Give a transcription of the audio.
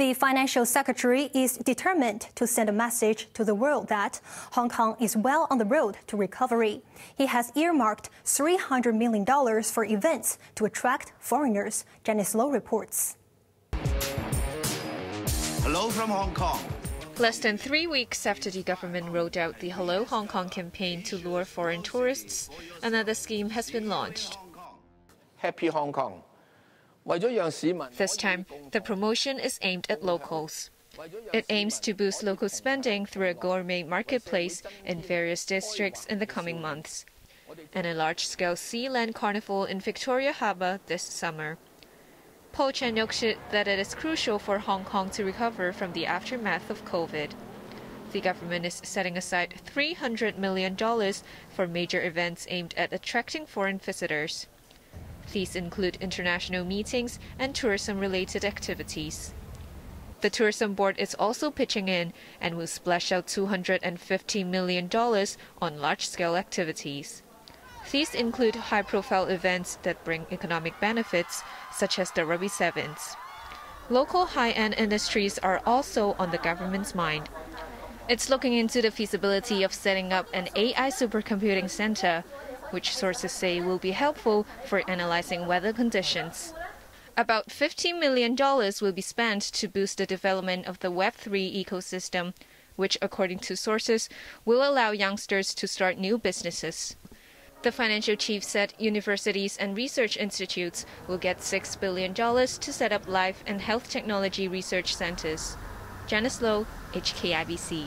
The financial secretary is determined to send a message to the world that Hong Kong is well on the road to recovery. He has earmarked $300 million for events to attract foreigners, Janice Low reports. Hello from Hong Kong. Less than three weeks after the government rolled out the Hello Hong Kong campaign to lure foreign tourists, another scheme has been launched. Happy Hong Kong. This time, the promotion is aimed at locals. It aims to boost local spending through a gourmet marketplace in various districts in the coming months, and a large scale sea land carnival in Victoria Harbour this summer. Paul Chan noted that it is crucial for Hong Kong to recover from the aftermath of COVID. The government is setting aside $300 million for major events aimed at attracting foreign visitors. These include international meetings and tourism related activities. The Tourism Board is also pitching in and will splash out $250 million on large scale activities. These include high profile events that bring economic benefits, such as the Rugby Sevens. Local high end industries are also on the government's mind. It's looking into the feasibility of setting up an AI supercomputing center, which sources say will be helpful for analyzing weather conditions. About $15 million will be spent to boost the development of the Web3 ecosystem, which, according to sources, will allow youngsters to start new businesses. The financial chief said universities and research institutes will get $6 billion to set up life and health technology research centers. Janice Low, HKIBC.